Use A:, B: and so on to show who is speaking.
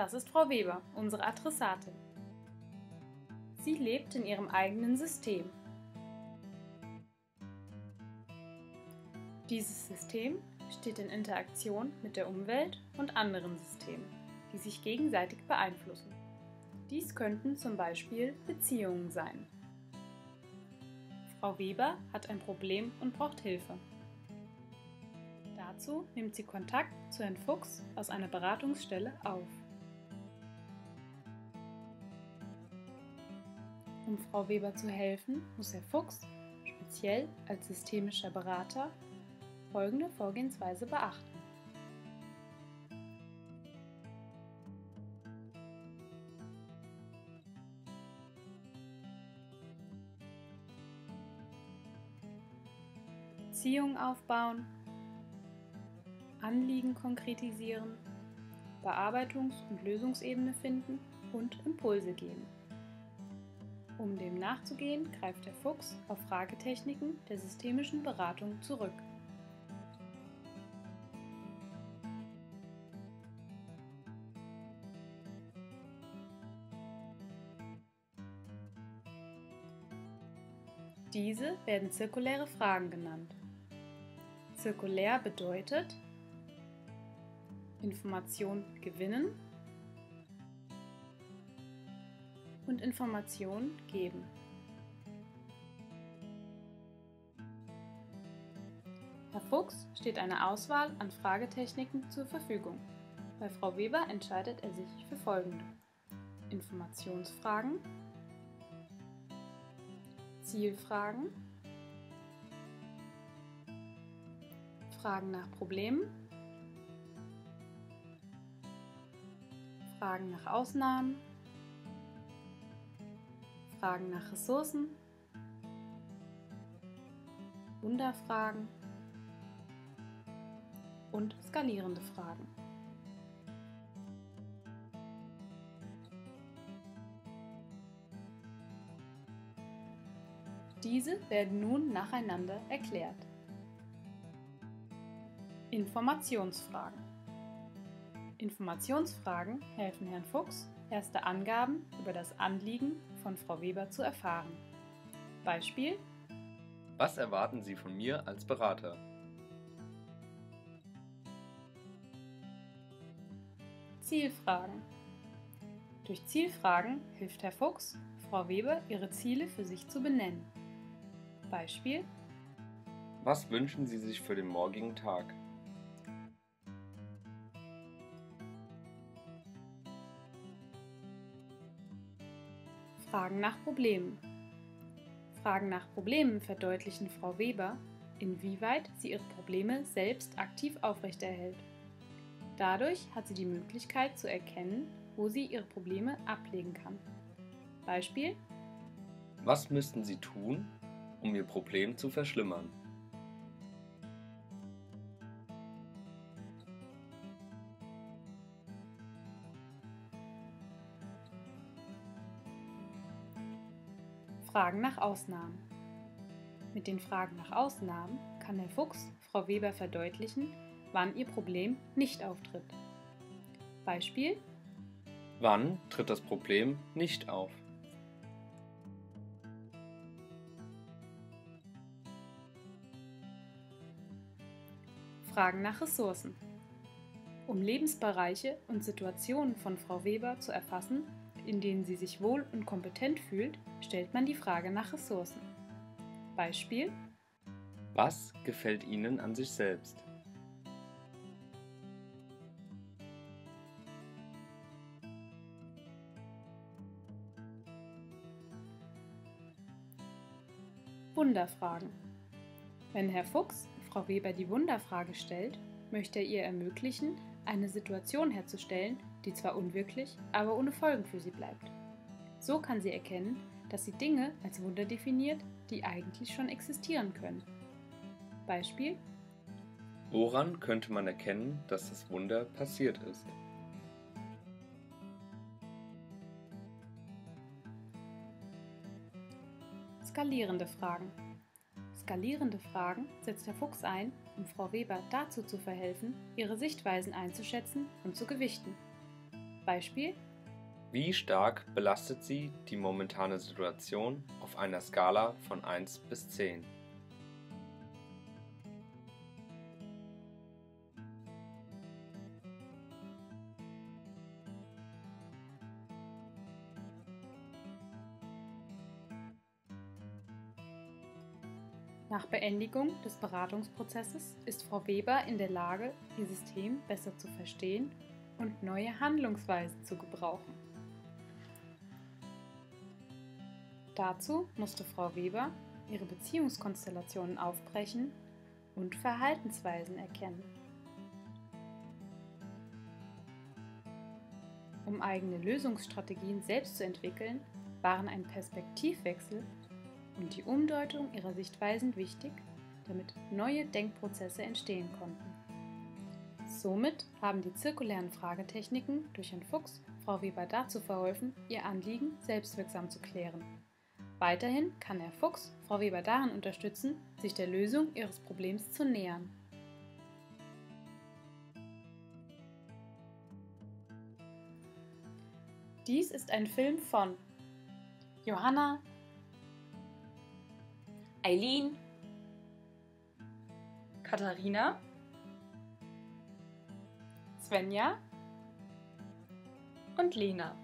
A: Das ist Frau Weber, unsere Adressatin. Sie lebt in ihrem eigenen System. Dieses System steht in Interaktion mit der Umwelt und anderen Systemen, die sich gegenseitig beeinflussen. Dies könnten zum Beispiel Beziehungen sein. Frau Weber hat ein Problem und braucht Hilfe. Dazu nimmt sie Kontakt zu Herrn Fuchs aus einer Beratungsstelle auf. Um Frau Weber zu helfen, muss Herr Fuchs, speziell als systemischer Berater, folgende Vorgehensweise beachten. Beziehung aufbauen, Anliegen konkretisieren, Bearbeitungs- und Lösungsebene finden und Impulse geben. Um dem nachzugehen, greift der Fuchs auf Fragetechniken der systemischen Beratung zurück. Diese werden zirkuläre Fragen genannt. Zirkulär bedeutet Information gewinnen und Information geben. Herr Fuchs steht eine Auswahl an Fragetechniken zur Verfügung. Bei Frau Weber entscheidet er sich für folgende. Informationsfragen, Zielfragen, Fragen nach Problemen, Fragen nach Ausnahmen, Fragen nach Ressourcen, Wunderfragen und skalierende Fragen. Diese werden nun nacheinander erklärt. Informationsfragen. Informationsfragen helfen Herrn Fuchs, erste Angaben über das Anliegen von Frau Weber zu erfahren. Beispiel
B: Was erwarten Sie von mir als Berater?
A: Zielfragen. Durch Zielfragen hilft Herr Fuchs, Frau Weber ihre Ziele für sich zu benennen. Beispiel
B: Was wünschen Sie sich für den morgigen Tag?
A: Fragen nach Problemen. Fragen nach Problemen verdeutlichen Frau Weber, inwieweit sie ihre Probleme selbst aktiv aufrechterhält. Dadurch hat sie die Möglichkeit zu erkennen, wo sie ihre Probleme ablegen kann. Beispiel
B: Was müssten Sie tun, um Ihr Problem zu verschlimmern?
A: Fragen nach Ausnahmen. Mit den Fragen nach Ausnahmen kann Herr Fuchs Frau Weber verdeutlichen, wann ihr Problem nicht auftritt. Beispiel
B: Wann tritt das Problem nicht auf?
A: Fragen nach Ressourcen. Um Lebensbereiche und Situationen von Frau Weber zu erfassen, in denen sie sich wohl und kompetent fühlt, stellt man die Frage nach Ressourcen. Beispiel
B: Was gefällt Ihnen an sich selbst?
A: Wunderfragen. Wenn Herr Fuchs Frau Weber die Wunderfrage stellt, möchte er ihr ermöglichen, eine Situation herzustellen, die zwar unwirklich, aber ohne Folgen für sie bleibt. So kann sie erkennen, dass sie Dinge als Wunder definiert, die eigentlich schon existieren können. Beispiel
B: Woran könnte man erkennen, dass das Wunder passiert ist?
A: Skalierende Fragen. Skalierende Fragen setzt Herr Fuchs ein, um Frau Weber dazu zu verhelfen, ihre Sichtweisen einzuschätzen und zu gewichten. Beispiel
B: Wie stark belastet Sie die momentane Situation auf einer Skala von 1 bis 10?
A: Nach Beendigung des Beratungsprozesses ist Frau Weber in der Lage, ihr System besser zu verstehen und neue Handlungsweisen zu gebrauchen. Dazu musste Frau Weber ihre Beziehungskonstellationen aufbrechen und Verhaltensweisen erkennen. Um eigene Lösungsstrategien selbst zu entwickeln, waren ein Perspektivwechsel und die Umdeutung ihrer Sichtweisen wichtig, damit neue Denkprozesse entstehen konnten. Somit haben die zirkulären Fragetechniken durch Herrn Fuchs Frau Weber dazu verholfen, ihr Anliegen selbstwirksam zu klären. Weiterhin kann Herr Fuchs Frau Weber darin unterstützen, sich der Lösung ihres Problems zu nähern. Dies ist ein Film von Johanna
C: Eileen, Katharina,
A: Svenja
C: und Lena.